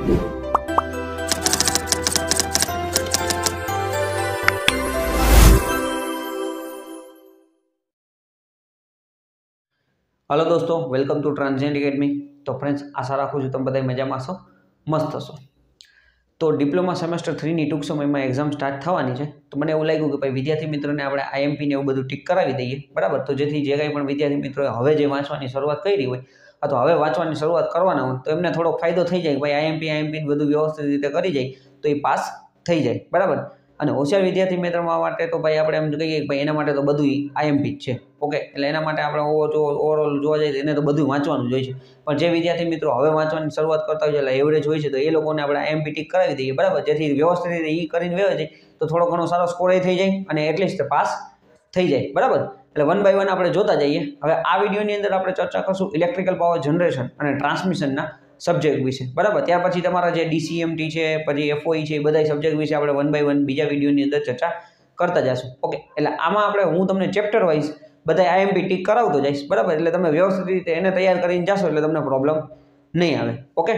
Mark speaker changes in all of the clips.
Speaker 1: Hello દોસ્તો welcome to ટ્રાન્સજેન્ડ academy તો friends આશા રાખું છું તમે બધા મજામાં હશો, મસ્ત હશો. તો ડિપ્લોમા સેમેસ્ટર થ્રીની ટૂંક સમયમાં એક્ઝામ સ્ટાર્ટ થવાની છે. તો મને એવું લાગ્યું કે ભાઈ વિદ્યાર્થી મિત્રોને આપણે આઈએમપીને એવું બધું ટીક કરાવી દઈએ. બરાબર? તો જેથી જે કાંઈ પણ વિદ્યાર્થી મિત્રોએ હવે જે વાંચવાની શરૂઆત કરી હોય અથવા હવે વાંચવાની શરૂઆત કરવાના હોય તો એમને થોડો ફાયદો થઈ જાય ભાઈ આઈએમપી આઈએમપી બધું વ્યવસ્થિત રીતે કરી જાય, તો એ પાસ થઈ જાય, બરાબર? અને હોશિયાર વિદ્યાર્થી મિત્રો માટે તો ભાઈ આપણે એમ કહીએ કે ભાઈ એના માટે તો બધું આઈએમપી જ છે, ઓકે? એટલે એના માટે આપણે ઓવરઓલ જોવા જઈએ એને તો બધું વાંચવાનું જ હોય છે. પણ જે વિદ્યાર્થી મિત્રો હવે વાંચવાની શરૂઆત કરતા હોય છે, એટલે એવરેજ હોય છે, તો એ લોકોને આપણે આઈએમપી ટીક કરાવી દઈએ, બરાબર? જેથી વ્યવસ્થિત રીતે એ કરીને વ્યવસ્થિત તો થોડો ઘણો સારો સ્કોર થઈ જાય અને એટલીસ્ટ પાસ થઈ જાય, બરાબર? એટલે વન બાય વન આપણે જોતા જઈએ. હવે આ વિડીયોની અંદર આપણે ચર્ચા કરશું ઇલેક્ટ્રિકલ પાવર જનરેશન અને ટ્રાન્સમિશનના સબ્જેક્ટ વિશે. બરાબર? ત્યાર પછી તમારા જે ડીસીએમટી છે, પછી એફઓઈ છે, એ બધા સબ્જેક્ટ વિશે આપણે વન બાય વન બીજા વિડીયોની અંદર ચર્ચા કરતા જશું ઓકે એટલે આમાં આપણે હું તમને ચેપ્ટર વાઇઝ બધા આઈએમપી ટીક કરાવતો જઈશ. બરાબર? એટલે તમે વ્યવસ્થિત રીતે એને તૈયાર કરીને જશો એટલે તમને પ્રોબ્લેમ નહીં આવે. ઓકે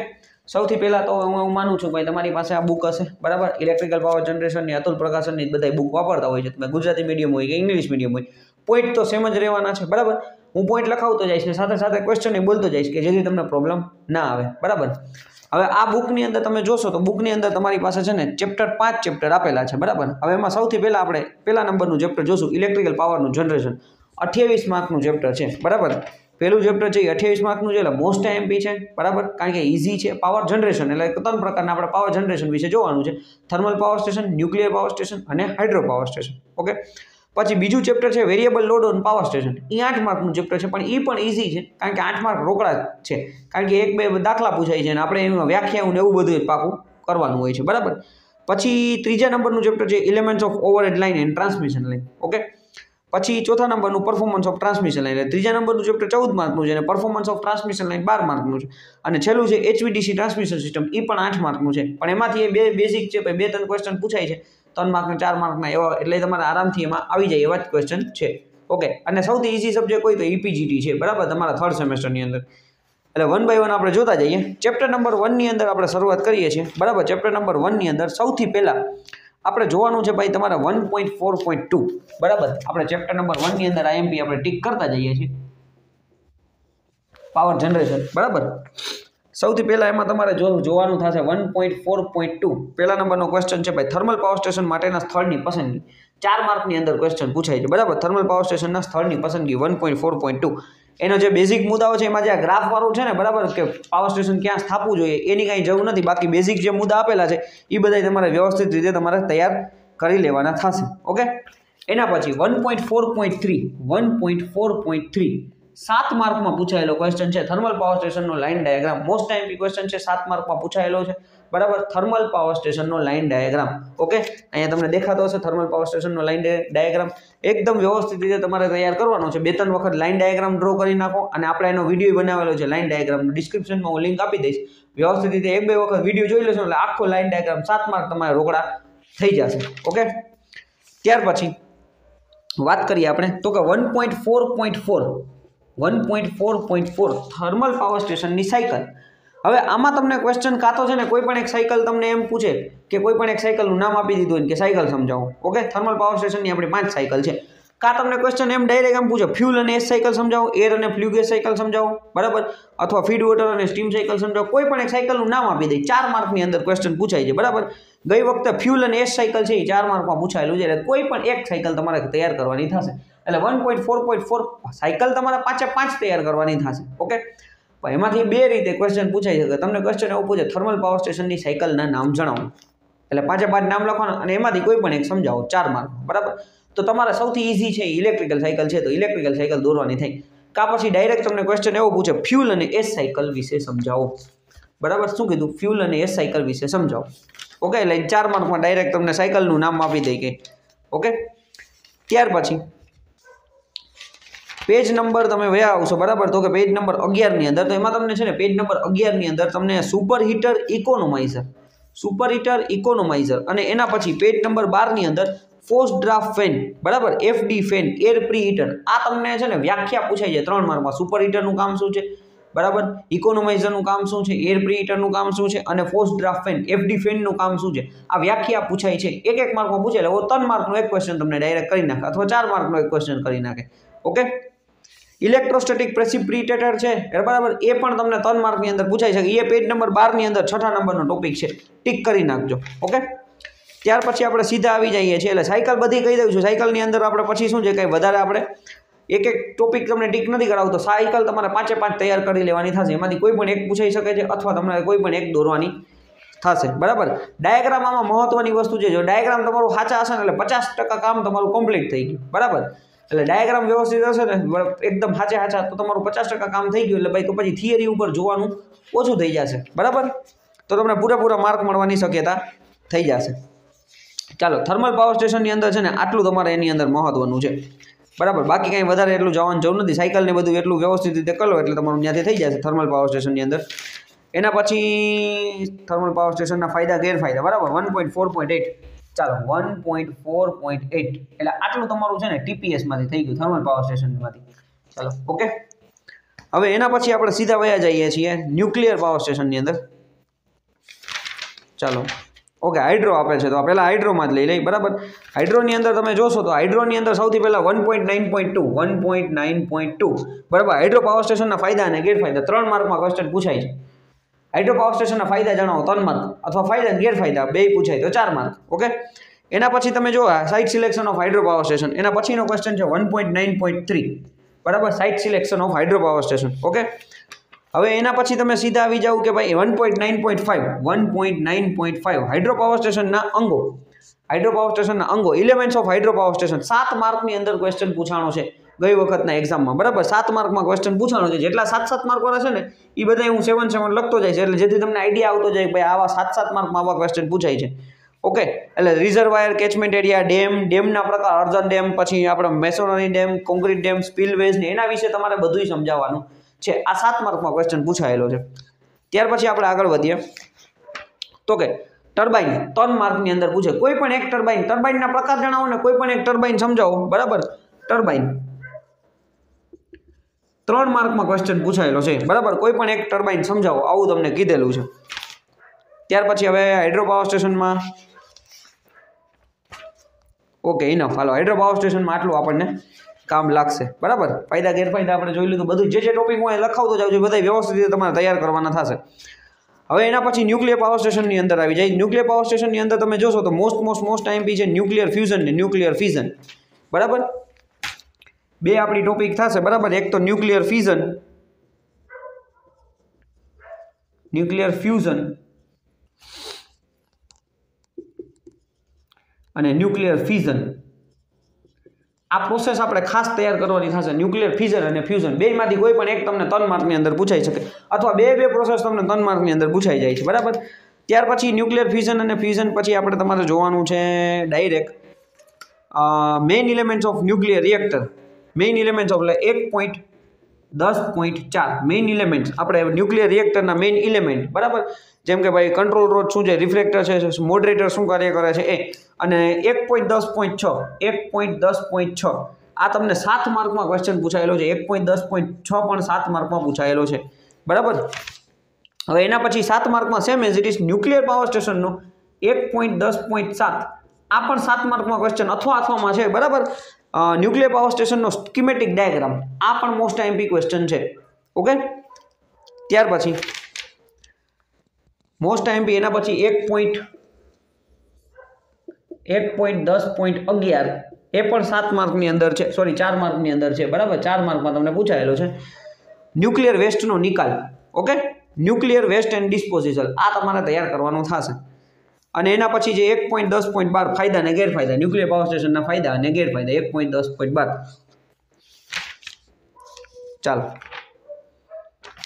Speaker 1: સૌથી પહેલાં તો હું એવું માનું છું ભાઈ તમારી પાસે આ બુક હશે. બરાબર? ઇલેક્ટ્રિકલ પાવર જનરેશનની અતુલ પ્રકાશનની બધા બુક વાપરતા હોય છે. તમે ગુજરાતી મીડિયમ હોય કે ઇંગ્લિશ મીડિયમ હોય. પોઈન્ટ તો સેમ જ રહેવાના છે, બરાબર? હું પોઈન્ટ લખાવતો જઈશ ને સાથે સાથે ક્વેશ્ચન એ બોલતો જઈશ કે જેથી તમને પ્રોબ્લેમ ના આવે, બરાબર? હવે આ બુકની અંદર તમે જોશો તો બુકની અંદર તમારી પાસે છે ને ચેપ્ટર પાંચ ચેપ્ટર આપેલા છે, બરાબર? હવે એમાં સૌથી પહેલાં આપણે પહેલા નંબરનું ચેપ્ટર જોશું ઇલેક્ટ્રિકલ પાવરનું જનરેશન અઠ્યાવીસ માર્કનું ચેપ્ટર છે, બરાબર? પહેલું ચેપ્ટર છે એ અઠ્યાવીસ માર્કનું છે, એટલે મોસ્ટ એમપી છે, બરાબર? કારણ કે ઇઝી છે પાવર જનરેશન એટલે ત્રણ પ્રકારના આપણે પાવર જનરેશન વિશે જોવાનું છે. Thermal power station nuclear power station અને હાઇડ્રો પાવર સ્ટેશન ઓકે પછી બીજું ચેપ્ટર છે variable load on power station એ આઠ માર્કનું ચેપ્ટર છે, પણ એ પણ ઇઝી છે, કારણ કે આઠ માર્ક રોકડા છે. કારણ કે એક બે દાખલા પૂછાય છે અને આપણે એમાં વ્યાખ્યાઓ ને એવું બધું પાકું કરવાનું હોય છે, બરાબર? પછી ત્રીજા નંબરનું ચેપ્ટર છે elements of overhead line and transmission line okay પછી ચોથા નંબરનું પરફોર્મન્સ ઓફ ટ્રાન્સમિશન લાઇન ત્રીજા નંબરનું ચેપ્ટર ચૌદ માર્કનું છે અને પરફોર્મન્સ ઓફ ટ્રાન્સમિશન લાઇન બાર માર્કનું છે. અને છેલ્લું છે એચવીડીસી ટ્રાન્સમિશન સિસ્ટમ એ પણ આઠ માર્કનું છે. પણ એમાંથી એ બે બેઝિક છે બે ત્રણ ક્વેશ્ચન પૂછાય છે. ત્રણ માર્કના, ચાર માર્કના એવા, એટલે તમારે આરામથી એમાં આવી જાય એવા જ ક્વેશ્ચન છે. ઓકે અને સૌથી ઇઝી સબ્જેક્ટ હોય તો ઇપીજીટી છે, બરાબર? તમારા થર્ડ સેમેસ્ટરની અંદર. એટલે વન બાય વન આપણે જોતા જઈએ. ચેપ્ટર નંબર વનની અંદર આપણે શરૂઆત કરીએ છીએ, બરાબર? ચેપ્ટર નંબર વનની અંદર સૌથી પહેલાં આપણે જોવાનું છે ભાઈ તમારા one point four point two બરાબર? આપણે ચેપ્ટર નંબર વનની અંદર આઈએમપી આપણે ટીક કરતા જઈએ છીએ. પાવર જનરેશન બરાબર? સૌથી પહેલાં એમાં તમારે જોવાનું થશે one point four point two પહેલા નંબરનો ક્વેશ્ચન છે ભાઈ થર્મલ પાવર સ્ટેશન માટેના સ્થળની પસંદગી. ચાર માર્કની અંદર ક્વેશ્ચન પૂછાય છે. બરાબર? થર્મલ પાવર સ્ટેશનના સ્થળની પસંદગી one point four point two એનો જે બેઝિક મુદ્દાઓ છે, એમાં જે આ ગ્રાફવાળું છે ને, બરાબર? કે પાવર સ્ટેશન ક્યાં સ્થાપવું જોઈએ, એની કાંઈ જરૂર નથી. બાકી બેઝિક જે મુદ્દા આપેલા છે એ બધા તમારે વ્યવસ્થિત રીતે તમારે તૈયાર કરી લેવાના થશે. ઓકે? એના પછી one point four point three one point four point three સાત માર્કમાં પૂછાયેલો ક્વેશ્ચન છે. Thermal power સ્ટેશનનો line diagram most time question છે, સાત માર્કમાં પૂછાયેલો છે. બરાબર? થર્મલ પાવર સ્ટેશનનો લાઇન ડાયાગ્રામ ઓકે અહીંયા તમને દેખાતો હશે થર્મલ પાવર સ્ટેશનનો લાઇન ડાયાગ્રામ એકદમ વ્યવસ્થિત રીતે તમારે તૈયાર કરવાનો છે. બે ત્રણ વખત લાઇન ડાયાગ્રામ ડ્રો કરી નાખો અને આપણે એનો વીડિયો બનાવેલો છે લાઇન ડાયાગ્રામનો ડિસ્ક્રિપ્શનમાં હું લિંક આપી દઈશ. વ્યવસ્થિત રીતે એક બે વખત વીડિયો જોઈ લેશો એટલે આખો લાઇન ડાયાગ્રામ સાત માર્ક તમારે રોકડા થઈ જશે. ઓકે ત્યાર પછી વાત કરીએ આપણે. તો કે one point four point four one point four point four thermal power સ્ટેશનની સાયકલ. હવે આમાં તમને ક્વેશ્ચન કાં તો છે ને કોઈ પણ એક સાયકલ તમને એમ પૂછે કે કોઈ પણ એક સાયકલનું નામ આપી દીધું હોય કે સાયકલ સમજાવો. ઓકે? થર્મલ પાવર સ્ટેશનની આપણી પાંચ સાયકલ છે. કાં તમને ક્વેશ્ચન એમ ડાયરેક્ટ એમ પૂછે ફ્યુલ અને એસ સાયકલ સમજાવો એર અને ફ્લ્યુ ગેસ સાયકલ સમજાવો. બરાબર? અથવા ફીડ વોટર અને સ્ટીમ સાયકલ સમજાવો. કોઈ પણ એક સાયકલનું નામ આપી દે. ચાર માર્કની અંદર ક્વેશ્ચન પૂછાય છે. બરાબર? ગઈ વખતે ફ્યુલ અને એસ સાયકલ છે એ ચાર માર્કમાં પૂછાયેલું છે. એટલે કોઈ પણ એક સાયકલ તમારે તૈયાર કરવાની થશે. એટલે one point four point four cycle તમારે પાંચે પાંચ તૈયાર કરવાની થશે ઓકે પણ એમાંથી બે રીતે ક્વેશ્ચન પૂછાઈ શકે તમને ક્વેશ્ચન એવું પૂછે થર્મલ પાવર સ્ટેશનની સાયકલના નામ જણાવો. એટલે પાંચે પાંચ નામ લખવાના અને એમાંથી કોઈ પણ એક સમજાવો, ચાર માર્ક, બરાબર? તો તમારે સૌથી ઇઝી છે ઇલેક્ટ્રિકલ સાયકલ છે, તો ઇલેક્ટ્રિકલ સાયકલ દોરવાની થાય કાં પછી ડાયરેક્ટ તમને ક્વેશ્ચન એવો પૂછે ફ્યુલ અને એસ સાયકલ વિશે સમજાવો. બરાબર? શું કીધું? ફ્યુલ અને એસ સાયકલ વિશે સમજાવો. ઓકે એટલે ચાર માર્કમાં ડાયરેક્ટ તમને સાયકલનું નામ આપી દઈ કે ઓકે ત્યાર પછી પેજ નંબર તમે વયા આવશો, બરાબર? તો કે પેજ નંબર અગિયારની અંદર, તો એમાં તમને છે ને પેજ નંબર અગિયારની અંદર તમને super heater economiser super heater economiser અને એના પછી પેજ નંબર બારની અંદર ફોસ્ટ ડ્રાફ્ટ ફેન બરાબર? FD fan air pre heater આ તમને છે ને વ્યાખ્યા પૂછાય છે ત્રણ માર્કમાં સુપર હીટરનું કામ શું છે? બરાબર? ઇકોનોમાઇઝરનું કામ શું છે? એર પ્રીહીટરનું કામ શું છે? અને ફોસ્ટ ડ્રાફ્ટ ફેન એફડી ફેનનું કામ શું છે? આ વ્યાખ્યા પૂછાય છે. એક એક માર્કમાં પૂછે એટલે ત્રણ માર્કનો એક ક્વેશ્ચન તમને ડાયરેક્ટ કરી નાખે, અથવા ચાર માર્કનો એક ક્વેશ્ચન કરી નાખે. ઓકે ઇલેક્ટ્રોસ્ટેટિક પ્રેસિપ્રિટેટર છે. બરાબર? એ પણ તમને ત્રણ માર્કની અંદર પૂછાઈ શકે એ પેજ નંબર બારની અંદર છઠ્ઠા નંબરનો ટોપિક છે. ટીક કરી નાખજો. ઓકે? ત્યાર પછી આપણે સીધા આવી જઈએ છીએ. એટલે સાયકલ બધી કહી દઉં છું. સાયકલની અંદર આપણે પછી શું છે? કંઈ વધારે આપણે એક એક ટોપિક તમને ટીક નથી કરાવતો. સાયકલ તમારે પાંચે પાંચ તૈયાર કરી લેવાની થશે. એમાંથી કોઈ પણ એક પૂછાઈ શકે છે અથવા તમારે કોઈ પણ એક દોરવાની થશે. બરાબર? ડાયાગ્રામ આમાં મહત્વની વસ્તુ છે. જો ડાયાગ્રામ તમારું સાચા હશે ને એટલે પચાસ ટકા કામ તમારું કમ્પ્લીટ થઈ ગયું. બરાબર? એટલે ડાયાગ્રામ વ્યવસ્થિત હશે ને એકદમ સાચે સાચા તો તમારું પચાસ ટકા કામ થઈ ગયું, એટલે ભાઈ તો પછી થિયરી ઉપર જોવાનું ઓછું થઈ જશે. બરાબર? તો તમને પૂરેપૂરા માર્ક મળવાની શક્યતા થઈ જશે. ચાલો થર્મલ પાવર સ્ટેશનની અંદર છે ને, આટલું તમારે એની અંદર મહત્વનું છે. બરાબર? બાકી કાંઈ વધારે એટલું જવાનું જરૂર નથી. સાયકલને બધું એટલું વ્યવસ્થિત રીતે કરો એટલે તમારું ત્યાંથી થઈ જશે થર્મલ પાવર સ્ટેશનની અંદર. એના પછી થર્મલ પાવર સ્ટેશનના ફાયદા, ગેરફાયદા. બરાબર? One point four point eight ચાલો one point four point eight એટલે આટલું તમારું છે ને ટીપીએસમાંથી થઈ ગયું થર્મલ પાવર સ્ટેશનમાંથી ચાલો ઓકે હવે એના પછી આપણે સીધા વયા જઈએ છીએ ન્યુક્લિયર પાવર સ્ટેશનની અંદર. ચાલો ઓકે હાઇડ્રો આપે છે. તો પહેલાં હાઇડ્રોમાં જ લઈ લઈ બરાબર? હાઇડ્રોની અંદર તમે જોશો તો હાઇડ્રોની અંદર સૌથી પહેલાં one point nine point two one point nine point two બરાબર? હાઇડ્રો પાવર સ્ટેશનના ફાયદા અને ગેરફાયદા. ત્રણ માર્કમાં ક્વેશ્ચન પૂછાય છે. હાઇડ્રો પાવર સ્ટેશનના ફાયદા જણાવો ત્રણ માર્ક અથવા ફાયદા ગેરફાયદા, બે પૂછાય તો ચાર માર્ક ઓકે એના પછી તમે જો site selection of hydro power station એના પછીનો ક્વેશ્ચન છે one point nine point three બરાબર? Site selection of hydro power station okay હવે એના પછી તમે સીધા આવી જાવ કે ભાઈ one point nine point five one point nine point five hydro power સ્ટેશનના અંગો હાઇડ્રો પાવર સ્ટેશનના અંગો elements of hydro power station સાત માર્કની અંદર ક્વેશ્ચન પૂછાણો છે. ગઈ વખતના એક્ઝામમાં બરાબર? સાત માર્કમાં ક્વેશ્ચન પૂછવાનો છે. જેટલા સાત સાત માર્ક વાળા છે ને એ બધા હું સેવન સેવન લખતો જાય છે. એટલે જેથી તમને આઈડિયા આવતો જાય કે ભાઈ આવા સાત સાત માર્કમાં આવા ક્વેશ્ચન પૂછાય છે. ઓકે એટલે રિઝર્વાયર કેચમેન્ટ એરિયા ડેમ ડેમના પ્રકાર, અર્જન ડેમ પછી આપણે masonry dam concrete dam spillways ને એના વિશે તમારે બધુંય સમજાવવાનું છે. આ સાત માર્કમાં ક્વેશ્ચન પૂછાયેલો છે. ત્યાર પછી આપણે આગળ વધીએ. તો કે, ટર્બાઇન ત્રણ માર્કની અંદર પૂછે. કોઈ પણ એક ટર્બાઇન, ટર્બાઇનના પ્રકાર જણાવો ને, કોઈ પણ એક ટર્બાઇન સમજાવો. બરાબર? ટર્બાઇન. ત્રણ માર્કમાં ક્વેશ્ચન પૂછાયેલો છે. બરાબર? કોઈ પણ એક ટર્બાઇન સમજાવો. આવું તમને કીધેલું છે. ત્યાર પછી હવે હાઇડ્રો પાવર સ્ટેશનમાં ઓકે ઇનફ હાલો હાઇડ્રો પાવર સ્ટેશનમાં આટલું આપણને કામ લાગશે. બરાબર? ફાયદા, ગેરફાયદા આપણે જોઈ લીધું બધું. જે જે ટોપિક હું લખાવતો જાઉં છું બધા વ્યવસ્થિત રીતે તમારે તૈયાર કરવાના થશે. હવે એના પછી ન્યુક્લિયર પાવર સ્ટેશનની અંદર આવી જાય. ન્યુક્લિયર પાવર સ્ટેશનની અંદર તમે જોશો તો મોસ્ટ મોસ્ટ મોસ્ટ આઈએમપી છે ન્યુક્લિયર ફ્યુઝન ને ન્યુક્લિયર ફિઝન બરાબર? બે આપણી ટોપિક થશે, બરાબર? એક તો ન્યુક્લિયર ફ્યુઝન ન્યુક્લિયર ફ્યુઝન અને ન્યુક્લિયર ફ્યુઝન આ પ્રોસેસ આપણે ખાસ તૈયાર કરવાની થશે ન્યુક્લિયર ફ્યુઝન અને ફ્યુઝન બેમાંથી કોઈ પણ એક તમને ત્રણ માર્કની અંદર પૂછાઈ શકે, અથવા બે બે પ્રોસેસ તમને ત્રણ માર્કની અંદર પૂછાઈ જાય છે, બરાબર? ત્યાર પછી ન્યુક્લિયર ફ્યુઝન અને ફ્યુઝન પછી આપણે તમારે જોવાનું છે direct main elements of nuclear reactor main elements of એટલે એક પોઈન્ટ દસ પોઈન્ટ ચાર. મેઇન ઇલેમેન્ટ્સ આપણે ન્યુક્લિયર રિએક્ટરના મેઇન ઇલેમેન્ટ બરાબર? જેમ કે ભાઈ કંટ્રોલ રોડ શું છે? રિફ્લેક્ટર છે મોડરેટર શું કાર્ય કરે છે? એ. અને એક પોઈન્ટ દસ પોઈન્ટ છ. એક પોઈન્ટ દસ પોઈન્ટ છ. આ તમને સાત માર્કમાં ક્વેશ્ચન પૂછાયેલો છે. એક પોઈન્ટ દસ પોઈન્ટ છ પણ સાત માર્કમાં પૂછાયેલો છે. બરાબર? હવે એના પછી સાત માર્કમાં same as it is nuclear power સ્ટેશનનો એક પોઈન્ટ દસ પોઈન્ટ સાત. આ પણ સાત માર્કમાં ક્વેશ્ચન અથવા અથવામાં છે. બરાબર? ન્યુક્લિયર પાવર સ્ટેશનનો સ્કીમેટિક ડાયાગ્રામ આ પણ મોસ્ટ આઈમ્પી ક્વેશ્ચન છે. ઓકે ત્યાર પછી મોસ્ટ આઈમ્પી એના પછી એક પોઈન્ટ એક પોઈન્ટ દસ પોઈન્ટ અગિયાર, એ પણ સાત માર્કની અંદર છે. સોરી ચાર માર્કની અંદર છે. બરાબર? ચાર માર્કમાં તમને પૂછાયેલો છે. ન્યુક્લિયર વેસ્ટનો નિકાલ. Okay nuclear waste and disposition આ તમારે તૈયાર કરવાનું થશે. અને એના પછી જે એક પોઈન્ટ દસ પોઈન્ટ બાર ફાયદા અને ગેરફાયદા ન્યુક્લિયર પાવર સ્ટેશનના ફાયદા અને ગેરફાયદા, એક પોઈન્ટ દસ પોઈન્ટ બાર. ચાલો.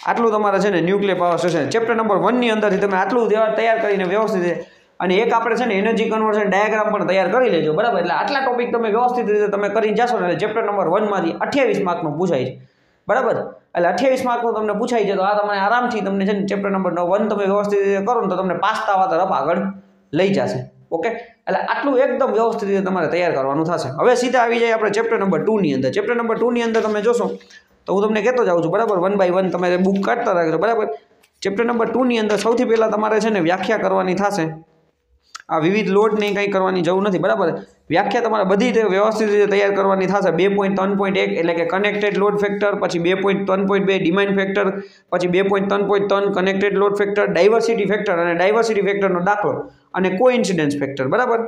Speaker 1: આટલું તમારે છે ને nuclear power station chapter number વનની અંદરથી તમે આટલું તૈયાર કરીને વ્યવસ્થિત અને એક આપણે છે ને એનર્જી કન્વર્ઝન ડાયાગ્રામ પણ તૈયાર કરી લેજો, બરાબર? એટલે આટલા ટોપિક તમે વ્યવસ્થિત રીતે તમે કરીને જશો એટલે ચેપ્ટર નંબર વનમાંથી અઠ્યાવીસ માર્કનું પૂછાય છે. બરાબર? એટલે અઠ્યાવીસ માર્કનું તમને પૂછાય છે, તો આ તમને આરામથી તમને છે ને ચેપ્ટર નંબર વન તમે વ્યવસ્થિત રીતે કરો ને તો તમને પાસ થવા તરફ આગળ. લઈ જશે. ઓકે એટલે આટલું એકદમ વ્યવસ્થિત રીતે તમારે તૈયાર કરવાનું થશે. હવે સીધા આવી જાય આપણે ચેપ્ટર નંબર ટુની અંદર. ચેપ્ટર નંબર ટુની અંદર તમે જોશો, તો હું તમને કહેતો જાઉં છું, બરાબર? વન બાય વન તમે બુક કાઢતા રાખજો, બરાબર? ચેપ્ટર નંબર ટુની અંદર સૌથી પહેલાં તમારે છે ને વ્યાખ્યા કરવાની થશે. આ વિવિધ લોડને કંઈ કરવાની જરૂર નથી, બરાબર? વ્યાખ્યા તમારે બધી રીતે વ્યવસ્થિત રીતે તૈયાર કરવાની થશે. બે પોઈન્ટ પોઈન્ટ એક એટલે કે કનેક્ટેડ લોડ ફેક્ટર પછી બે પોઈન્ટ ત્રણ પોઈન્ટ બે ડિમાન્ડ ફેક્ટર પછી બે પોઈન્ટ ત્રણ point connected load factor diversity factor અને ડાયવર્સિટી ફેક્ટરનો દાખલો અને કોઇન્સિડન્સ ફેક્ટર બરાબર?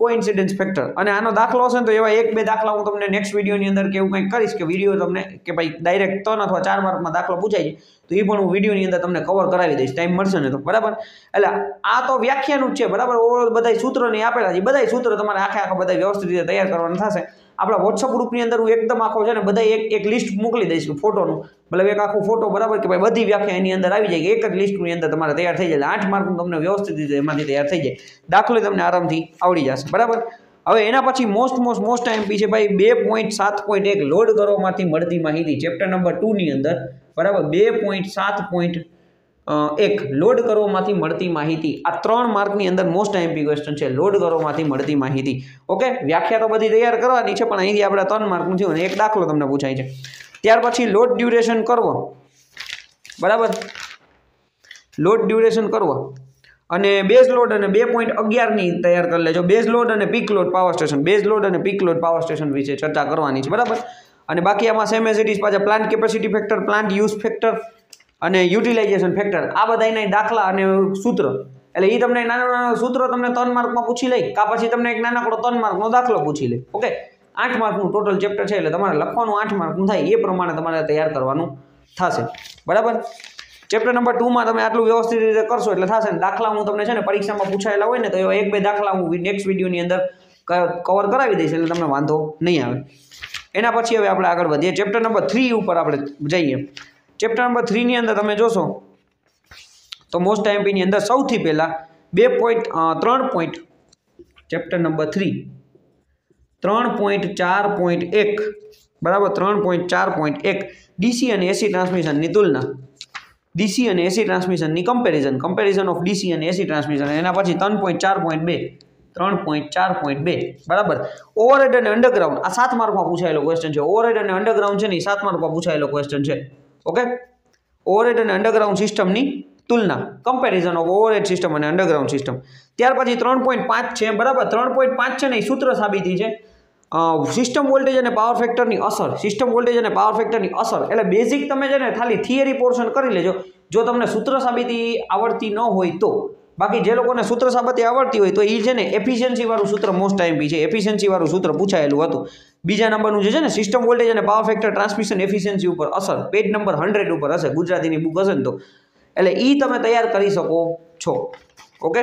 Speaker 1: કો ઇન્સિડન્સ ફેક્ટર અને આનો દાખલો હશે ને તો એવા એક બે દાખલા હું તમને નેક્સ્ટ વિડીયોની અંદર કે એવું કંઈક કરીશ કે વીડિયો તમને કે ભાઈ ડાયરેક્ટ ત્રણ અથવા ચાર માર્કમાં દાખલો પૂછાય છે, તો એ પણ હું વિડીયોની અંદર તમને કવર કરાવી દઈશ. ટાઈમ મળશે ને તો. બરાબર? એટલે આ તો વ્યાખ્યાનું જ છે. બરાબર? ઓવરઓલ બધા સૂત્રો નહીં આપેલા છે. બધા સૂત્રો તમારે આખે આખા બધા વ્યવસ્થિત રીતે તૈયાર કરવાના થશે. આપણા વોટ્સઅપ ગ્રુપની અંદર હું એકદમ આખો છે ને બધા એક એક લિસ્ટ મોકલી દઈશું ફોટોનું. મતલબ એક આખો ફોટો બરાબર કે ભાઈ બધી વ્યાખ્યા એની અંદર આવી જાય એક જ લિસ્ટની અંદર તમારે તૈયાર થઈ જાય. આઠ માર્કનું તમને વ્યવસ્થિત રીતે એમાંથી તૈયાર થઈ જાય. દાખલો તમને આરામથી આવડી જશે. બરાબર? હવે એના પછી મોસ્ટ મોસ્ટ મોસ્ટ એમપી છે ભાઈ બે પોઈન્ટ સાત પોઈન્ટ એક લોડ કરવામાંથી મળતી માહિતી. ચેપ્ટર નંબર ટુની અંદર. બરાબર? બે પોઈન્ટ સાત પોઈન્ટ એક લોડ કરવામાંથી મળતી માહિતી. આ ત્રણ માર્કની અંદર મોસ્ટ એમપી ક્વેશ્ચન છે, લોડ કરવામાંથી મળતી માહિતી. ઓકે વ્યાખ્યા તો બધી તૈયાર કરવાની છે, પણ અહીંથી આપણે ત્રણ માર્કનું થયું અને એક દાખલો તમને પૂછાય છે. ત્યાર પછી લોડ ડ્યુરેશન કરવો. બરાબર? લોડ ડ્યુરેશન કરવો. અને બેઝ લોડ અને બે પોઈન્ટ અગિયારની તૈયાર કરી લેજો. બેઝ લોડ અને peak load power station base load અને પીક લોડ પાવર સ્ટેશન વિશે ચર્ચા કરવાની છે. બરાબર? અને બાકી આમાં સેમ એઝ ઇટ ઇઝ પાછા plant capacity factor plant use factor અને યુટિલાઇઝેશન ફેક્ટર આ બધાના દાખલા અને સૂત્ર. એટલે એ તમને નાના નાના સૂત્ર તમને ત્રણ માર્કમાં પૂછી લઈ કા પછી તમને એક નાનકડો ત્રણ માર્કનો દાખલો પૂછી લે. ઓકે? આઠ માર્કનું ટોટલ ચેપ્ટર છે, એટલે તમારે લખવાનું આઠ માર્કનું થાય, એ પ્રમાણે તમારે તૈયાર કરવાનું થશે. બરાબર? ચેપ્ટર નંબર ટુમાં તમે આટલું વ્યવસ્થિત રીતે કરશો, એટલે થશે ને. દાખલા હું તમને છે ને પરીક્ષામાં પૂછાયેલા હોય ને, તો એક બે દાખલા હું નેક્સ્ટ વિડીયોની અંદર કવર કરાવી દઈશ, એટલે તમને વાંધો નહીં આવે. એના પછી હવે આપણે આગળ વધીએ. ચેપ્ટર નંબર થ્રી ઉપર આપણે જઈએ. ચેપ્ટર નંબર થ્રીની અંદર તમે જોશો, તો મોસ્ટ આઈએમપીની અંદર સૌથી પહેલાં બે પોઈન્ટ ત્રણ પોઈન્ટ ચેપ્ટર નંબર થ્રી ત્રણ પોઈન્ટ ચાર પોઈન્ટ એક, બરાબર? ત્રણ પોઈન્ટ ચાર પોઈન્ટ એક. ડીસી અને એસી ટ્રાન્સમિશનની તુલના. ડીસી અને એસી ટ્રાન્સમિશનની કમ્પેરિઝન કમ્પેરિઝન ઓફ ડીસી અને એસી ટ્રાન્સમિશન એના પછી ત્રણ પોઈન્ટ ચાર પોઈન્ટ બે. ત્રણ પોઈન્ટ ચાર પોઈન્ટ બે. બરાબર? ઓવરહેડ અને અંડરગ્રાઉન્ડ આ સાત માર્કમાં પૂછાયેલો ક્વેશ્ચન છે. ઓવરહેડ અને અંડરગ્રાઉન્ડ છે ને, એ સાત માર્કમાં પૂછાયેલો ક્વેશ્ચન છે. ઓકે ઓવરહેડ અને અંડરગ્રાઉન્ડ સિસ્ટમની તુલના. કમ્પેરિઝન ઓફ ઓવરહેડ સિસ્ટમ અને અંડરગ્રાઉન્ડ સિસ્ટમ ત્યાર પછી ત્રણ પોઈન્ટ પાંચ છે, બરાબર? ત્રણ પોઈન્ટ પાંચ છે ને એ સૂત્ર સાબિતી છે સિસ્ટમ વોલ્ટેજ અને પાવર ફેક્ટરની અસર. સિસ્ટમ વોલ્ટેજ અને પાવર ફેક્ટરની અસર. એટલે બેઝિક તમે છે ને ખાલી થિયરી પોર્શન કરી લેજો. જો તમને સૂત્ર સાબિતી આવડતી ન હોય તો. બાકી જે લોકોને સૂત્ર સાબિતી આવડતી હોય તો એ છે ને એફિશિયન્સી વાળું સૂત્ર મોસ્ટ ટાઈમ બી છે. એફિશિયન્સીવાળું સૂત્ર પૂછાયેલું હતું. બીજા નંબરનું જે છે ને સિસ્ટમ વોલ્ટેજ અને પાવર ફેક્ટર ટ્રાન્સમિશન એફિશિયન્સી ઉપર અસર. પેજ નંબર હંડ્રેડ ઉપર હશે. ગુજરાતીની બુક હશે ને તો. એટલે એ તમે તૈયાર કરી શકો છો. ઓકે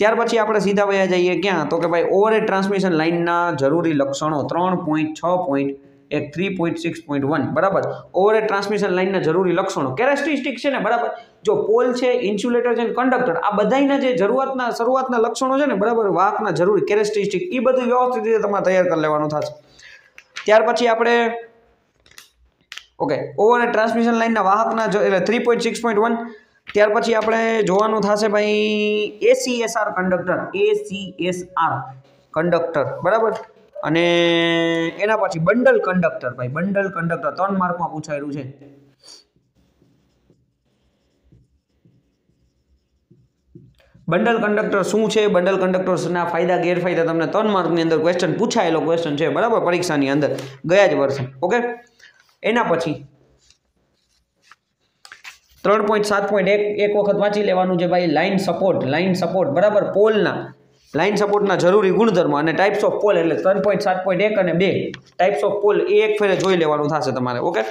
Speaker 1: ત્યાર પછી આપણે સીધા વયા જઈએ ક્યાં? તો કે ભાઈ ઓવરહેડ ટ્રાન્સમિશન લાઇનના જરૂરી લક્ષણો ત્રણ પોઈન્ટ છ પોઈન્ટ એક three point six point one બરાબર? ઓવર ટ્રાન્સમિશન લાઇનના જરૂરી લક્ષણો. કેરેક્ટરિસ્ટિક છે ને, બરાબર? જો પોલ છે ઇન્સ્યુલેટર છે કંડક્ટર આ બધાના જે જરૂરતના શરૂઆતના લક્ષણો છે ને, બરાબર, વાહકના જરૂરી કેરેક્ટરિસ્ટિક એ બધું વ્યવસ્થિત રીતે તમારે તૈયાર કરી લેવાનું થશે. ત્યાર પછી આપણે ઓકે ઓવરહેડ ટ્રાન્સમિશન લાઇનના વાહકના એટલે three point six point one ત્યાર પછી આપણે જોવાનું થશે ભાઈ એસીએસઆર કંડક્ટર એસીએસઆર કંડક્ટર બરાબર? અને એના પછી બંડલ કંડક્ટર, ભાઈ, બંડલ કંડક્ટર ત્રણ માર્કમાં પૂછાયેલું છે. બંડલ કંડક્ટર શું છે? બંડલ કંડક્ટર્સના ફાયદા, ગેરફાયદા તમને ત્રણ માર્કની અંદર ક્વેશ્ચન પૂછાયેલો ક્વેશ્ચન છે, બરાબર? પરીક્ષાની અંદર. ગયા જ વર્ષે, ઓકે? એના પછી ત્રણ પોઈન્ટ સાત પોઈન્ટ એક એક વખત વાંચી લેવાનું છે ભાઈ લાઇન સપોર્ટ લાઇન સપોર્ટ બરાબર? પોલના. લાઇન સપોર્ટના જરૂરી ગુણધર્મ અને ટાઈપ્સ ઓફ પોલ એટલે ત્રણ પોઈન્ટ સાત પોઈન્ટ એક અને બે. ટાઈપ્સ ઓફ પોલ એ એક ફેરે જોઈ લેવાનું થશે તમારે ઓકે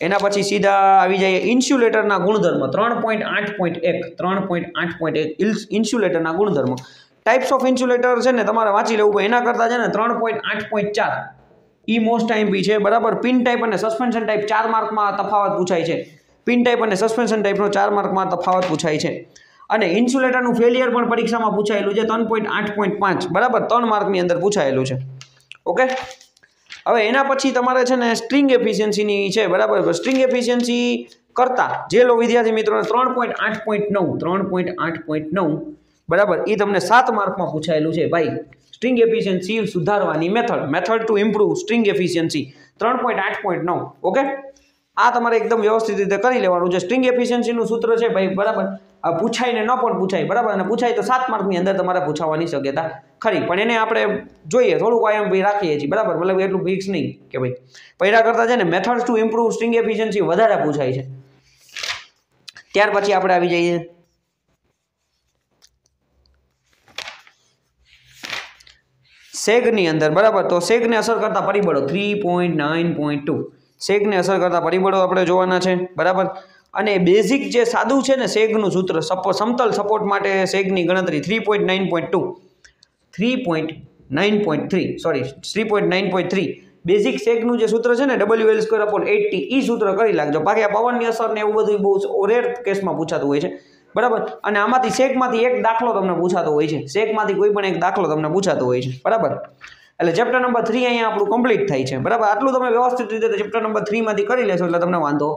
Speaker 1: એના પછી સીધા આવી જાય ઇન્સ્યુલેટરના ગુણધર્મ, ત્રણ પોઈન્ટ આઠ પોઈન્ટ એક. ત્રણ પોઈન્ટ આઠ પોઈન્ટ એક. ઇન્સ્યુલેટરના ગુણધર્મ. ટાઈપ્સ ઓફ ઇન્સ્યુલેટર છે ને તમારે વાંચી લેવું પડે, એના કરતાં છે ને ત્રણ પોઈન્ટ આઠ પોઈન્ટ ચાર. ઈ મોસ્ટ ટાઈમ બી છે, બરાબર? પિન ટાઈપ અને સસ્પેન્શન ટાઈપ ચાર માર્કમાં તફાવત પૂછાય છે. પિન ટાઈપ અને સસ્પેન્શન ટાઈપનો ચાર માર્કમાં તફાવત પૂછાય છે. અને ઇન્સ્યુલેટરનું ફેલિયર પણ પરીક્ષામાં પૂછાયેલું છે, ત્રણ પોઈન્ટ આઠ પોઈન્ટ પાંચ, બરાબર? ત્રણ માર્કની અંદર પૂછાયેલું છે. ઓકે? હવે એના પછી તમારે છે ને સ્ટ્રિંગ એફિશિયન્સીની છે, બરાબર? સ્ટ્રિંગ એફિશિયન્સી કરતાં જે લો વિદ્યાર્થી મિત્રોને ત્રણ પોઈન્ટ આઠ પોઈન્ટ નવ, ત્રણ પોઈન્ટ આઠ પોઈન્ટ નવ, બરાબર? એ તમને સાત માર્કમાં પૂછાયેલું છે. ભાઈ સ્ટ્રિંગ એફિશિયન્સી સુધારવાની method method to improve string efficiency ત્રણ પોઈન્ટ આઠ પોઈન્ટ નવ, ઓકે? આ તમારે એકદમ વ્યવસ્થિત રીતે કરી લેવાનું. છે સ્ટ્રિંગ એફિશિયન્સીનું સૂત્ર છે ભાઈ, બરાબર? આ પૂછાય ને ન પણ પૂછાય, બરાબર? અને પૂછાય તો સાત માર્કની અંદર તમારે પૂછાવાની શક્યતા ખરી. પણ એને આપણે જોઈએ, થોડુંક આયમ ભાઈ રાખીએ છીએ, બરાબર? મતલબ એટલું ફિક્સ નહીં કે ભાઈ. પહેલાં કરતાં છે ને methods to improve string efficiency વધારે પૂછાય છે. ત્યાર પછી આપણે આવી જઈએ. સેગની અંદર, બરાબર? તો સેગને અસર કરતા પરિબળો three point nine point two સેગને અસર કરતા પરિબળો આપણે જોવાના છે, બરાબર? અને બેઝિક જે સાદું છે ને સેગનું સૂત્ર સપો સમતલ સપોર્ટ માટે સેગની ગણતરી three point nine point two three point nine point three sorry three point nine point three basic સેગનું જે સૂત્ર છે ને W L square upon eight T એ સૂત્ર કરી લાગજો બાકી આ પવનની અસર ને એવું બધું બહુ રેર કેસમાં પૂછાતું હોય છે, બરાબર? અને આમાંથી શેકમાંથી એક દાખલો તમને પૂછાતો હોય છે. શેકમાંથી કોઈ પણ એક દાખલો તમને પૂછાતો હોય છે, બરાબર? એટલે ચેપ્ટર નંબર થ્રી અહીંયા આપણું કમ્પ્લીટ થાય છે. બરાબર? આટલું તમે વ્યવસ્થિત રીતે ચેપ્ટર નંબર થ્રીમાંથી કરી લેશો એટલે તમને વાંધો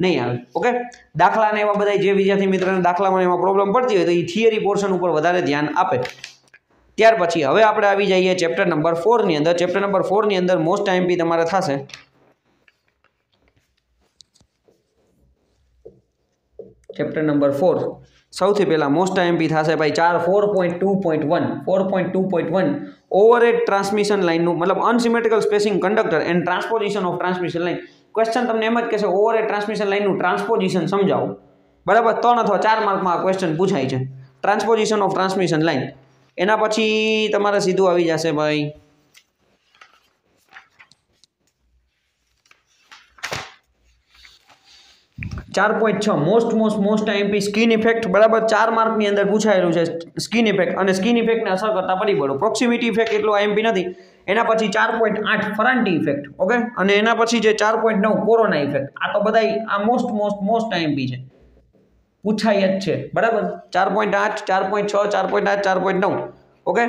Speaker 1: નહીં આવે. ઓકે દાખલાને એવા બધા જે વિદ્યાર્થી મિત્રોને દાખલામાં એમાં પ્રોબ્લેમ પડતી હોય તો એ થિયરી પોર્શન ઉપર વધારે ધ્યાન આપે. ત્યાર પછી હવે આપણે આવી જઈએ ચેપ્ટર નંબર ફોરની અંદર. ચેપ્ટર નંબર ફોરની અંદર મોસ્ટ આઈએમપી તમારે થશે. ચેપ્ટર નંબર ફોર સૌથી પહેલાં મોસ્ટ આઈએમપી થશે ભાઈ ચાર four point two point one four point two point one overhead transmission લાઇનનું મતલબ unsymmetrical spacing conductor and transposition of transmission line question તમને એમ જ કહેશે ઓવરહેડ ટ્રાન્સમિશન લાઇનનું ટ્રાન્સપોઝિશન સમજાવો. બરાબર? ત્રણ અથવા ચાર માર્કમાં આ ક્વેશ્ચન પૂછાય છે. ટ્રાન્સપોઝિશન ઓફ ટ્રાન્સમિશન લાઇન એના પછી તમારે સીધું આવી જશે ભાઈ. ચાર પોઈન્ટ છ. Most most most IMP skin effect બરાબર ચાર માર્કની અંદર પૂછાયેલું છે સ્કિન ઇફેક્ટ અને સ્કિન ઇફેક્ટને અસર કરતા પરિબળો. પ્રોક્સિમિટી ઇફેક્ટ એટલું આઈએમપી નથી. એના પછી ચાર પોઈન્ટ આઠ ફરાન્ટી ઇફેક્ટ ઓકે અને એના પછી જે ચાર પોઈન્ટ નવ કોરોના ઇફેક્ટ આ તો બધા આ મોસ્ટ મોસ્ટ મોસ્ટ આઈએમપી છે. પૂછાય જ છે. બરાબર? ચાર પોઈન્ટ આઠ, ચાર પોઈન્ટ છ, ચાર પોઈન્ટ આઠ, ચાર પોઈન્ટ નવ ઓકે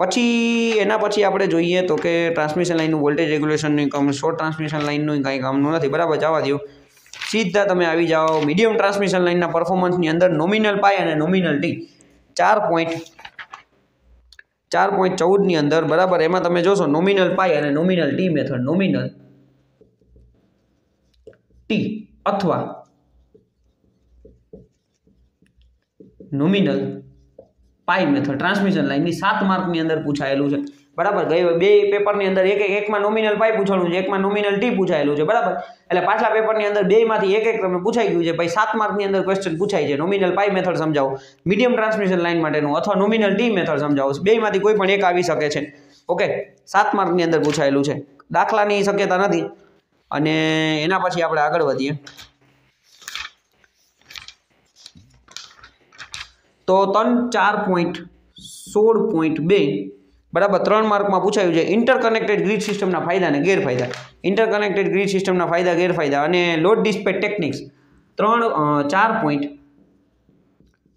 Speaker 1: પછી એના પછી આપણે જોઈએ તો કે ટ્રાન્સમિશન લાઇનનું વોલ્ટેજ રેગ્યુલેશનનું કામ શોર્ટ ટ્રાન્સમિશન લાઇનનું કાંઈ કામનું નથી. બરાબર? જવા દો સીધા તમે આવી જાઓ મીડિયમ ટ્રાન્સમિશન લાઇનના પરફોર્મન્સની અંદર નોમિનલ પાય અને નોમિનલ ટી ચાર પોઈન્ટ ચાર પોઈન્ટ ચૌદની અંદર, બરાબર? એમાં તમે જોશો નોમિનલ પાય અને nominal T method nominal T અથવા નોમિનલ પાય મેથડ ટ્રાન્સમિશન લાઇનની સાત માર્કની અંદર પૂછાયેલું છે. બરાબર? ગયો બે પેપરની અંદર એક એક એકમાં નોમિનલ પાઈ પૂછાણું છે, એકમાં નોમિનલ ટી પૂછાયેલું છે, બરાબર? એટલે પાછલા પેપરની અંદર બેમાંથી એક એક તમને પૂછાઈ ગયું છે, ભાઈ સાત માર્કની અંદર ક્વેશ્ચન પૂછાય છે. નોમિનલ પાઈ મેથડ સમજાવો. મીડિયમ ટ્રાન્સમિશન લાઇન માટેનું અથવા નોમિનલ ટી મેથડ સમજાવો. બેમાંથી કોઈ પણ એક આવી શકે છે. ઓકે સાત માર્કની અંદર પૂછાયેલું છે. દાખલાની શક્યતા નથી. અને એના પછી આપણે આગળ વધીએ. તો ત્રણ, ચાર પોઈન્ટ સોળ પોઈન્ટ બે બરાબર ત્રણ માર્કમાં પૂછાયું છે. ઇન્ટરકનેક્ટેડ ગ્રીડ સિસ્ટમના ફાયદા અને ગેરફાયદા. ઇન્ટરકનેક્ટેડ ગ્રીડ સિસ્ટમના ફાયદા, ગેરફાયદા અને લોડ ડિસ્પેચ ટેકનિક્સ ત્રણ ચાર પોઈન્ટ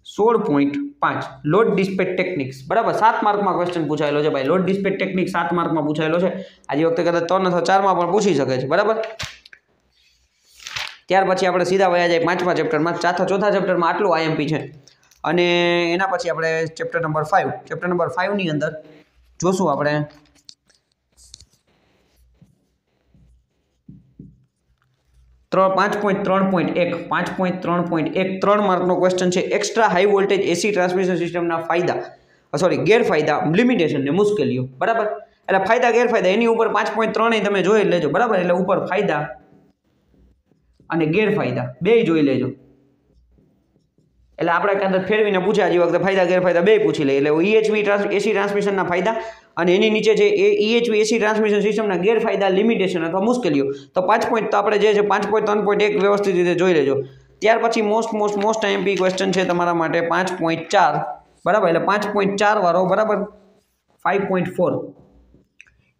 Speaker 1: સોળ પોઈન્ટ પાંચ. લોડ ડિસ્પેચ ટેકનિક્સ બરાબર, સાત માર્કમાં ક્વેશ્ચન પૂછાયેલો છે ભાઈ. લોડ ડિસ્પેચ ટેકનિક સાત માર્કમાં પૂછાયેલો છે. આજે વખતે કદાચ ત્રણ અથવા ચારમાં પણ પૂછી શકે છે. બરાબર? ત્યાર પછી આપણે સીધા વયા જાય પાંચમા ચેપ્ટરમાં ચાથા, ચોથા ચેપ્ટરમાં આટલું આઈએમપી છે. અને એના પછી આપણે chapter number five chapter number ફાઇવની અંદર જોશું આપણે. ત્રણ, પાંચ પોઈન્ટ ત્રણ પોઈન્ટ એક, પાંચ પોઈન્ટ ત્રણ પોઈન્ટ એક, ત્રણ માર્કનો ક્વેશ્ચન છે. Extra high voltage AC transmission સિસ્ટમના ફાયદા સોરી ગેરફાયદા લિમિટેશન મુશ્કેલીઓ. બરાબર? એટલે ફાયદા, ગેરફાયદા, એની ઉપર પાંચ પોઈન્ટ ત્રણેય તમે જોઈ લેજો. બરાબર? એટલે ઉપર ફાયદા અને ગેરફાયદા. બેય જોઈ લેજો. એટલે આપણે કદાચ ફેરવીને પૂછ્યા જે વખતે ફાયદા, ગેરફાયદા બે પૂછી લઈએ એટલે ઈએચવી એસી ટ્રાન્સમિશનના ફાયદા અને એની નીચે જે એ ઈએચવી એસી ટ્રાન્સમિશન સિસ્ટમના ગેરફાયદા, લિમિટેશન અથવા મુશ્કેલીઓ. તો પાંચ પોઈન્ટ તો આપણે જે છે પાંચ પોઈન્ટ ત્રણ પોઈન્ટ એક વ્યવસ્થિત રીતે જોઈ લેજો. ત્યાર પછી most most most MP question છે તમારા માટે પાંચ પોઈન્ટ ચાર. બરાબર? એટલે પાંચ પોઈન્ટ ચાર વાળો, બરાબર? ફાઇવ પોઈન્ટ ફોર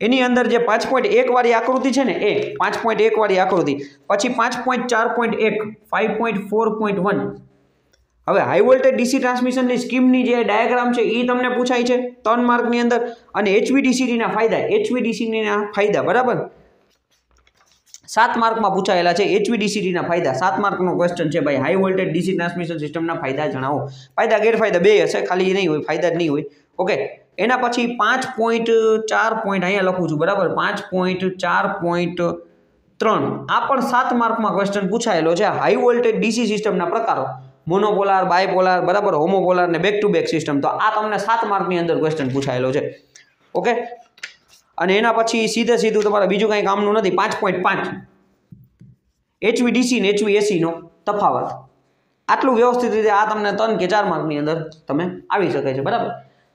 Speaker 1: એની અંદર જે પાંચ પોઈન્ટ એક વાળી આકૃતિ છે ને, એ પાંચ પોઈન્ટ એક વાળી આકૃતિ. પછી પાંચ પોઈન્ટ ચાર પોઈન્ટ એક five point four point one હવે હાઈ વોલ્ટેજ ડીસી ટ્રાન્સમિશનની સ્કીમની જે ડાયાગ્રામ છે એ તમને પૂછાય છે ત્રણ માર્કની અંદર. અને એચવીડીસીટીના ફાયદા એચવીડીસીટીના ફાયદા, બરાબર? સાત માર્કમાં પૂછાયેલા છે એચવીડીસીટીના ફાયદા. સાત માર્કનો ક્વેશ્ચન છે ભાઈ હાઈ વોલ્ટેજ ડીસી ટ્રાન્સમિશન સિસ્ટમના ફાયદા જણાવો. ફાયદા, ગેરફાયદા બે હશે, ખાલી નહીં હોય, ફાયદા જ નહીં હોય. ઓકે એના પછી પાંચ પોઈન્ટ ચાર પોઈન્ટ અહીંયા લખું છું, બરાબર? પાંચ પોઈન્ટ ચાર પોઈન્ટ ત્રણ. આ પણ સાત માર્કમાં ક્વેશ્ચન પૂછાયેલો છે હાઈ વોલ્ટેજ ડીસી સિસ્ટમના પ્રકારો. મોનોપોલાર બાયપોલાર બરાબર હોમોપોલાર ને બેક ટુ બેક સિસ્ટમ તો આ તમને સાત માર્કની અંદર ક્વેશ્ચન પૂછાયેલો છે. ઓકે અને એના પછી સીધે સીધું તમારે બીજું કાંઈ કામનું નથી. પાંચ પોઈન્ટ પાંચ. એચવીડીસી ને એચવીએસીનો તફાવત. આટલું વ્યવસ્થિત રીતે આ તમને ત્રણ કે ચાર માર્કની અંદર તમે આવી શકે છે. બરાબર?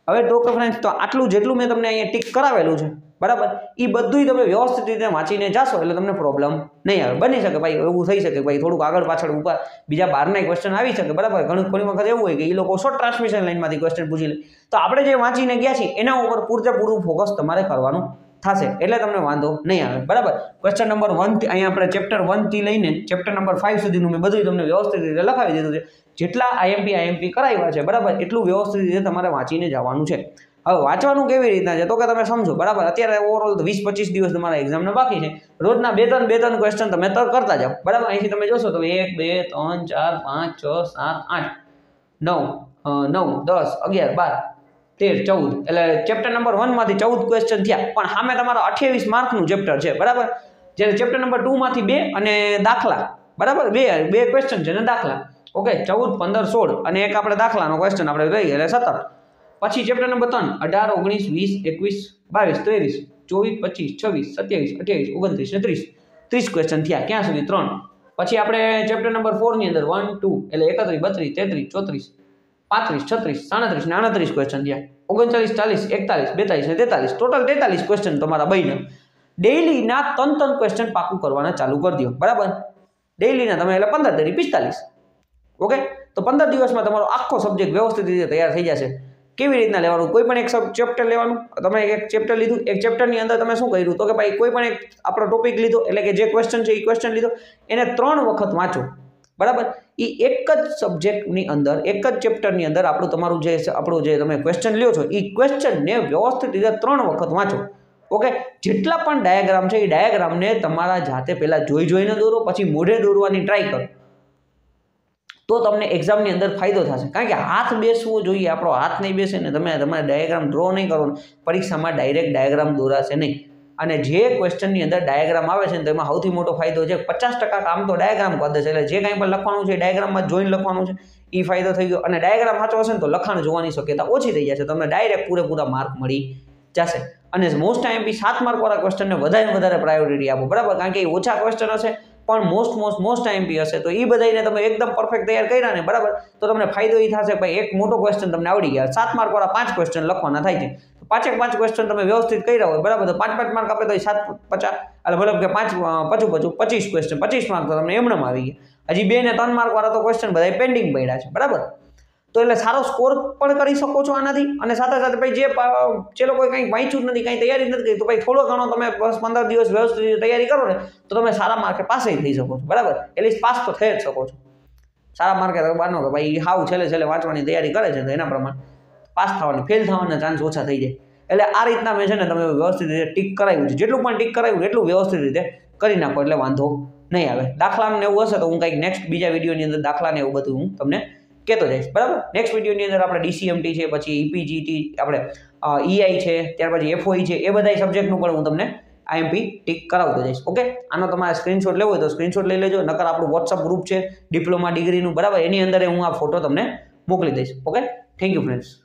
Speaker 1: હવે ડોક્ટર ફ્રેન્ડ્સ તો આટલું જેટલું મેં તમને અહીંયા ટીક કરાવેલું છે બરાબર? એ બધુંય તમે વ્યવસ્થિત રીતે વાંચીને જાશો, એટલે તમને પ્રોબ્લેમ નહીં આવે. બની શકે ભાઈ, એવું થઈ શકે ભાઈ, થોડુંક આગળ પાછળ ઉપર બીજા બહારના ક્વેશ્ચન આવી શકે, બરાબર? ઘણી ઘણી વખત એવું હોય કે એ લોકો શોર્ટ ટ્રાન્સમિશન લાઇનમાંથી ક્વેશ્ચન પૂછી લે. તો આપણે જે વાંચીને ગયા છીએ, એના ઉપર પૂરતે પૂરું ફોકસ તમારે કરવાનું થશે, એટલે તમને વાંધો નહીં આવે, બરાબર? ક્વેશ્ચન નંબર વનથી અહીંયા આપણે ચેપ્ટર વનથી લઈને ચેપ્ટર નંબર ફાઇવ સુધીનું મેં બધું તમને વ્યવસ્થિત રીતે લખાવી દીધું છે. જેટલા આઈએમપી આઈએમપી કરાવ્યા છે, બરાબર? એટલું વ્યવસ્થિત રીતે તમારે વાંચીને જવાનું છે. હવે વાંચવાનું કેવી રીતના છે? તો કે તમે સમજો, બરાબર? અત્યારે ઓવરઓલ વીસ પચીસ દિવસ તમારા એક્ઝામને બાકી છે. રોજના બે ત્રણ બે ત્રણ ક્વેશ્ચન તમે તર કરતા જાઓ. બરાબર? અહીંથી તમે જોશો તો એક, બે, ત્રણ, ચાર, પાંચ, છ, સાત, આઠ, નવ નવ, દસ, અગિયાર, બાર, તેર, ચૌદ. એટલે ચેપ્ટર નંબર વનમાંથી ચૌદ ક્વેશ્ચન થયા. પણ સામે તમારા અઠ્યાવીસ માર્કનું ચેપ્ટર છે. બરાબર? જ્યારે ચેપ્ટર નંબર ટુમાંથી બે અને દાખલા. બરાબર? બે બે ક્વેશ્ચન છે ને દાખલા. ઓકે ચૌદ, પંદર, સોળ. અને એક આપણે દાખલાનો ક્વેશ્ચન આપણે રહી એટલે સત્તર. પછી ચેપ્ટર નંબર ત્રણ, અઢાર, ઓગણીસ, વીસ, એકવીસ, બાવીસ, ત્રેવીસ, ચોવીસ, પચીસ, છવ્વીસ, સત્યાવીસ, અઠ્યાવીસ, ઓગણત્રીસ ને ત્રીસ. ત્રીસ ક્વેશ્ચન થયા, ક્યાં સુધી? ત્રણ. પછી આપણે ચેપ્ટર નંબર ફોરની અંદર વન ટુ એટલે એકત્રીસ, બત્રીસ, તેત્રીસ, ચોત્રીસ, પાંત્રીસ, છત્રીસ, સાડત્રીસ ને આડત્રીસ ક્વેશ્ચન થયા. ઓગણચાલીસ, ચાલીસ, એકતાલીસ, બેતાલીસ ને તેતાલીસ. ટોટલ તેતાલીસ ક્વેશ્ચન તમારા બહીને ડેઇલીના ત્રણ ત્રણ ક્વેશ્ચન પાકું કરવાના ચાલુ કરી દો બરાબર? ડેઇલીના તમે એટલે પંદર તેરી પિસ્તાલીસ. ઓકે તો પંદર દિવસમાં તમારો આખો સબ્જેક્ટ વ્યવસ્થિત રીતે તૈયાર થઈ જશે. કેવી રીતના લેવાનું? કોઈ પણ એક ચેપ્ટર લેવાનું? તમે એક ચેપ્ટર લીધું, એક ચેપ્ટરની અંદર તમે શું કર્યું? તો કે ભાઈ કોઈ પણ એક આપણો ટોપિક લીધો, એટલે કે જે ક્વેશ્ચન છે એ ક્વેશ્ચન લીધો, એને ત્રણ વખત વાંચો. બરાબર? એ એક જ સબ્જેક્ટની અંદર, એક જ ચેપ્ટરની અંદર આપણું તમારું જે આપણું જે તમે ક્વેશ્ચન લ્યો છો એ ક્વેશ્ચનને વ્યવસ્થિત રીતે ત્રણ વખત વાંચો. ઓકે? જેટલા પણ ડાયાગ્રામ છે એ ડાયાગ્રામને તમારા જાતે પહેલાં જોઈ જોઈને દોરો, પછી મોઢે દોરવાની ટ્રાય કરો. તો તમને એક્ઝામની અંદર ફાયદો થશે. કારણ કે હાથ બેસવો જોઈએ, આપણો હાથ નહીં બેસે ને તમે તમારે ડાયાગ્રામ ડ્રો નહીં કરો પરીક્ષામાં ડાયરેક્ટ ડાયાગ્રામ દોરાશે નહીં. અને જે ક્વેશ્ચનની અંદર ડાયાગ્રામ આવે છે ને તેમાં સૌથી મોટો ફાયદો છે, પચાસ ટકા કામ તો ડાયાગ્રામ કરી દેશે. એટલે જે કાંઈ પણ લખવાનું છે ડાયાગ્રામમાં જોઈને લખવાનું છે. એ ફાયદો થઈ ગયો. અને ડાયાગ્રામ સાચો હશે ને તો લખાણ જોવાની શક્યતા ઓછી થઈ જશે. તમને ડાયરેક્ટ પૂરેપૂરા માર્ક મળી જશે. અને મોસ્ટ ટાઈમ બી સાત માર્કવાળા ક્વેશ્ચનને વધારે વધારે પ્રાયોરિટી આપો. બરાબર? કારણ કે એ ઓછા ક્વેશ્ચન હશે પણ મોસ્ટ મોસ્ટ મોસ્ટ બી હશે. તો એ બધાને તમે એકદમ પરફેક્ટ તૈયાર કર્યા ને બરાબર, તો તમને ફાયદો એ થશે ભાઈ એક મોટો ક્વેશ્ચન તમને આવડી ગયા. સાત માર્કવાળા પાંચ ક્વેશ્ચન લખવાના થાય છે. પાંચેક પાંચ ક્વેશ્ચન તમે વ્યવસ્થિત કર્યા હોય, બરાબર? તો પાંચ પાંચ માર્ક આપે તો એ સાત પચાસ, એટલે મતલબ કે પાંચ પચું પચું, પચીસ ક્વેશ્ચન પચીસ માર્ક તો તમને એમનેમ આવી ગયા. હજી બે ને ત્રણ માર્કવાળા તો ક્વેશ્ચન બધા પેન્ડિંગ પડ્યા છે, બરાબર? તો એટલે સારો સ્કોર પણ કરી શકો છો આનાથી. અને સાથે સાથે ભાઈ જે જે લોકોએ કંઈ વાંચ્યું જ નથી, કંઈ તૈયારી નથી કરી, તો ભાઈ થોડો ઘણો તમે બસ પંદર દિવસ વ્યવસ્થિત તૈયારી કરો ને, તો તમે સારા માર્કે પાસ થઈ શકો છો, બરાબર? એટલીસ્ટ પાસ તો થઈ જ શકો છો. સારા માર્કે માનો કે ભાઈ હાવ છેલ્લે છેલ્લે વાંચવાની તૈયારી કરે છે તો એના પ્રમાણે. પાસ થવાની ફેલ થવાના ચાન્સ ઓછા થઈ જાય. એટલે આ રીતના મેં છે ને તમે વ્યવસ્થિત રીતે ટીક કરાવ્યું છે. જેટલું પણ ટીક કરાવ્યું એટલું વ્યવસ્થિત રીતે કરી નાખો, એટલે વાંધો નહીં આવે. દાખલાને એવું હશે તો હું કંઈક નેક્સ્ટ બીજા વિડીયોની અંદર દાખલાને એવું બધું હું તમને કહેતો જઈશ બરાબર? નેક્સ્ટ વિડીયોની અંદર આપણે ડીસીએમટી છે, પછી ઈપીજીટી આપણે ઈઆઈ છે, ત્યાર પછી એફઓઈ છે, એ બધા સબ્જેક્ટનું પણ હું તમને આઈએમપી ટીક કરાવતો જઈશ. ઓકે? આનો તમારે સ્ક્રીનશોટ લેવો હોય તો સ્ક્રીનશોટ લઈ લેજો, નકર આપણું વોટ્સઅપ ગ્રુપ છે ડિપ્લોમા ડિગ્રીનું બરાબર? એની અંદર હું આ ફોટો તમને મોકલી દઈશ. ઓકે? Thank you friends